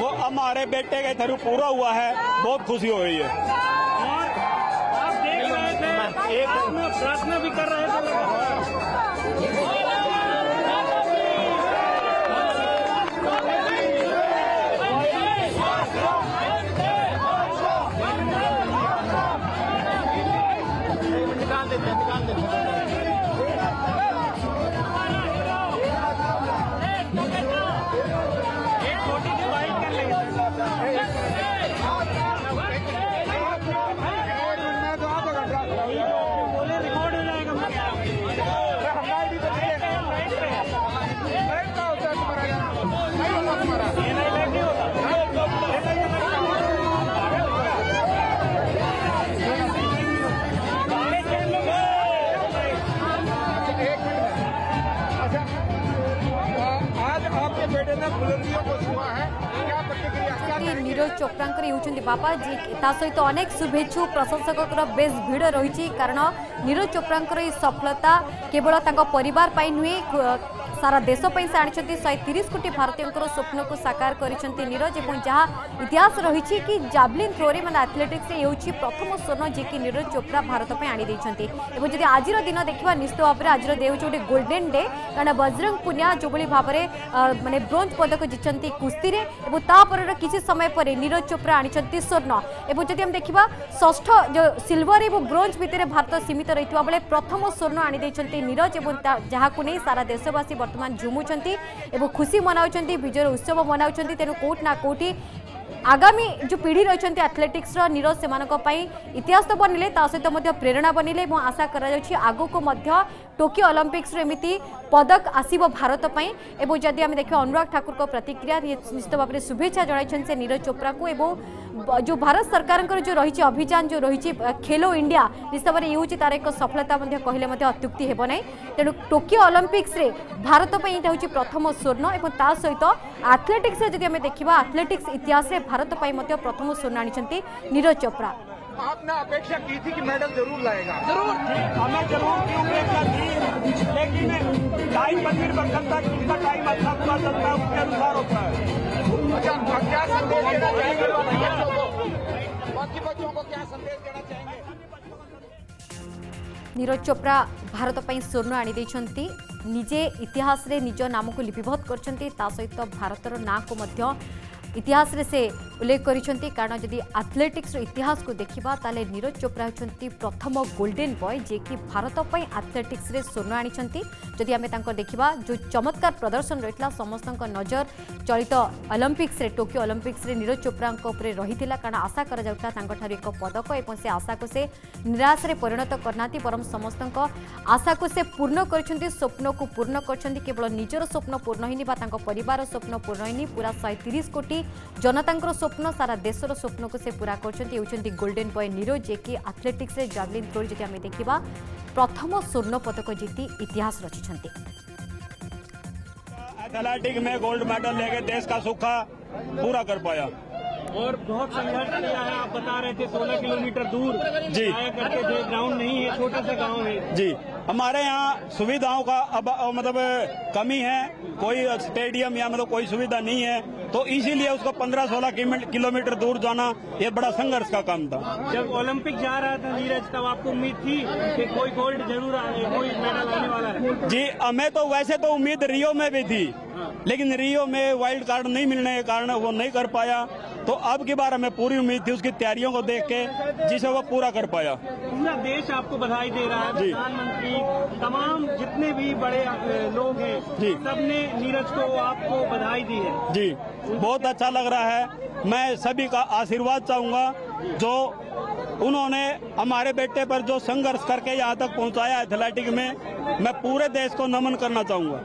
वो हमारे बेटे के थ्रू पूरा हुआ है बहुत खुशी हो रही है और आप देख रहे थे में प्रार्थना भी कर रहे थे। ବୁଲନ୍ଦିଓ କୁ ଛୁଆ ହେ ନିରଜ ଚୋପ୍ରାଙ୍କର ହେଉଛନ୍ତି ବାପା ଯିଏ ତା ସହିତ ଅନେକ ଶୁଭେଚ୍ଛୁ ପ୍ରଶଂସକଙ୍କର ବେଶ ଭିଡ଼ ରହିଛି କାରଣ ନିରଜ ଚୋପ୍ରାଙ୍କର ଏହି ସଫଳତା କେବଳ ତାଙ୍କ ପରିବାର ପାଇଁ ନୁହେଁ ସାରା ଦେଶ ପାଇଁ ସେ ଆଣିଛନ୍ତି ଶହେ ତିରିଶ କୋଟି ଭାରତୀୟଙ୍କର ସ୍ୱପ୍ନକୁ ସାକାର କରିଛନ୍ତି ନିରଜ ଏବଂ ଯାହା ଇତିହାସ ରହିଛି କି ଜାଭଲିନ୍ ଥ୍ରୋରେ ମାନେ ଆଥଲେଟିକ୍ସରେ ହେଉଛି ପ୍ରଥମ ସ୍ୱର୍ଣ୍ଣ ଯିଏକି ନିରଜ ଚୋପ୍ରା ଭାରତ ପାଇଁ ଆଣିଦେଇଛନ୍ତି ଏବଂ ଯଦି ଆଜିର ଦିନ ଦେଖିବା ନିଶ୍ଚିତ ଭାବରେ ଆଜିର ଡେ ହେଉଛି ଗୋଟେ ଗୋଲ୍ଡେନ୍ ଡେ କାରଣ ବଜରଙ୍ଗ ପୁନିଆ ଯେଉଁଭଳି ଭାବରେ ଅ, ମାନେ ବ୍ରୋଞ୍ଜ ପଦକ ଜିତିଛନ୍ତି କୁସ୍ତିରେ ଏବଂ ତାପରର କିଛି ସମୟ ପରେ ନିରଜ ଚୋପ୍ରା ଆଣିଛନ୍ତି ସ୍ୱର୍ଣ୍ଣ। ଏବଂ ଯଦି ଆମେ ଦେଖିବା ଷଷ୍ଠ ଯେଉଁ ସିଲଭର ଏବଂ ବ୍ରୋଞ୍ଜ ଭିତରେ ଭାରତ ସୀମିତ ରହିଥିବା ବେଳେ ପ୍ରଥମ ସ୍ୱର୍ଣ୍ଣ ଆଣିଦେଇଛନ୍ତି ନିରଜ ଏବଂ ତା- ଯାହାକୁ ନେଇ ସାରା ଦେଶବାସୀ ବର୍ତ୍ତମାନ ଝୁମୁଛନ୍ତି ଏବଂ ଖୁସି ମନାଉଛନ୍ତି ବିଜୟର ଉତ୍ସବ ମନାଉଛନ୍ତି ତେଣୁ କୋଉଠି ନା କୋଉଠି ଆଗାମୀ ଯେଉଁ ପିଢ଼ି ରହିଛନ୍ତି ଆଥଲେଟିକ୍ସର ନିରଜ ସେମାନଙ୍କ ପାଇଁ ଇତିହାସ ତ ବନିଲେ ତା ସହିତ ମଧ୍ୟ ପ୍ରେରଣା ବନିଲେ ଏବଂ ଆଶା କରାଯାଉଛି ଆଗକୁ ମଧ୍ୟ ଟୋକିଓ ଅଲିମ୍ପିକ୍ସରୁ ଏମିତି ପଦକ ଆସିବ ଭାରତ ପାଇଁ। ଏବଂ ଯଦି ଆମେ ଦେଖିବା ଅନୁରାଗ ଠାକୁରଙ୍କ ପ୍ରତିକ୍ରିୟା ନିଶ୍ଚିତ ଭାବରେ ଶୁଭେଚ୍ଛା ଜଣାଇଛନ୍ତି ସେ ନିରଜ ଚୋପ୍ରାକୁ ଏବଂ ବ- ଯେଉଁ ଭାରତ ସରକାରଙ୍କର ଯେଉଁ ରହିଛି ଅଭିଯାନ ଯେଉଁ ରହିଛି ଅ, ଖେଲୋ ଇଣ୍ଡିଆ ନିଶ୍ଚିତ ଭାବରେ ଇଏ ହେଉଛି ତାର ଏକ ସଫଳତା ମଧ୍ୟ କହିଲେ ମଧ୍ୟ ଅତ୍ୟୁକ୍ତି ହେବ ନାହିଁ ତେଣୁ ଟୋକିଓ ଅଲିମ୍ପିକ୍ସରେ ଭାରତ ପାଇଁ ଏଇଟା ହେଉଛି ପ୍ରଥମ ସ୍ୱର୍ଣ୍ଣ ଏବଂ ତା ସହିତ ଆଥଲେଟିକ୍ସରେ ଯଦି ଆମେ ଦେଖିବା ଆଥଲେଟିକ୍ସ ଇତିହାସରେ ଭାରତ ପାଇଁ ମଧ୍ୟ ପ୍ରଥମ ସ୍ୱର୍ଣ୍ଣ ଆଣିଛନ୍ତି ନିରଜ ଚୋପ୍ରା आपने अपेक्षा की थी कि मेडल जरूर लाएगा जरूर हमें जरूर की उपेक्षा थी लेकिन टाइम मंदिर पर चलता है किसका टाइम अच्छा पूरा चलता है उसके अनुसार होता है बाकी बच्चों को क्या संदेश देना चाहेंगे? नीरज चोप्रा भारत पर स्वर्ण आनी निजे इतिहास रे निज नाम को लिपिबद्ध कर सहित भारत ना को ସେ ଉଲ୍ଲେଖ କରିଛନ୍ତି କାରଣ ଯଦି ଆଥଲେଟିକ୍ସର ଇତିହାସକୁ ଦେଖିବା ତାହେଲେ ନିରଜ ଚୋପ୍ରା ହେଉଛନ୍ତି ପ୍ରଥମ ଗୋଲ୍ଡେନ୍ ବୟ ଯିଏକି ଭାରତ ପାଇଁ ଆଥଲେଟିକ୍ସରେ ସ୍ୱର୍ଣ୍ଣ ଆଣିଛନ୍ତି ଯଦି ଆମେ ତାଙ୍କ ଦେଖିବା ଯେଉଁ ଚମତ୍କାର ପ୍ରଦର୍ଶନ ରହିଥିଲା ସମସ୍ତଙ୍କ ନଜର ଚଳିତ ଅଲିମ୍ପିକ୍ସରେ ଟୋକିଓ ଅଲିମ୍ପିକ୍ସରେ ନିରଜ ଚୋପ୍ରାଙ୍କ ଉପରେ ରହିଥିଲା କାରଣ ଆଶା କରାଯାଉଥିଲା ତାଙ୍କଠାରୁ ଏକ ପଦକ ଏବଂ ସେ ଆଶାକୁ ସେ ନିରାଶରେ ପରିଣତ କରିନାହାନ୍ତି ବରଂ ସମସ୍ତଙ୍କ ଆଶାକୁ ସେ ପୂର୍ଣ୍ଣ କରିଛନ୍ତି ସ୍ୱପ୍ନକୁ ପୂର୍ଣ୍ଣ କରିଛନ୍ତି କେବଳ ନିଜର ସ୍ୱପ୍ନ ପୂର୍ଣ୍ଣ ହେଇନି ବା ତାଙ୍କ ପରିବାରର ସ୍ୱପ୍ନ ପୂର୍ଣ୍ଣ ହେଇନି ପୁରା ଶହେ ତିରିଶ କୋଟି जनता स्वप्न सारा देश स्वप्न को से पूरा कर गोल्डेन बय जे कि आथलेटिक्स जाभलिन थ्रो जी आम देखा प्रथम स्वर्ण पदक जीति इतिहास रचिंट एथलेटिक में गोल्ड मेडल लेके देश का सुखा पूरा कर पाया। और बहुत संघर्ष किया है आप बता रहे थे 16 किलोमीटर दूर जी। करके करते थे ग्राउंड नहीं है छोटा सा गाँव है। जी हमारे यहाँ सुविधाओं का अब मतलब कमी है कोई स्टेडियम या मतलब कोई सुविधा नहीं है। तो इसीलिए उसको 15-16 किलोमीटर दूर जाना ये बड़ा संघर्ष का काम था। जब ओलंपिक जा रहा था नीरज तब आपको उम्मीद थी कि कोई गोल्ड ज़रूर आए कोई मेडल आने वाला है? जी हमें तो वैसे तो उम्मीद रियो में भी थी लेकिन रियो में वाइल्ड कार्ड नहीं मिलने के कारण वो नहीं कर पाया। तो अब की बार हमें पूरी उम्मीद थी उसकी तैयारियों को देख के जिसे वो पूरा कर पाया। पूरा देश आपको बधाई दे रहा है। प्रधानमंत्री तमाम जितने भी बड़े लोग हैं। सबने नीरज को आपको बधाई दी है। जी। बहुत अच्छा लग रहा है। मैं सभी का आशीर्वाद चाहूँगा जो उन्होंने हमारे बेटे पर जो संघर्ष करके यहाँ तक पहुँचाया एथलेटिक में, मैं पूरे देश को नमन करना चाहूँगा।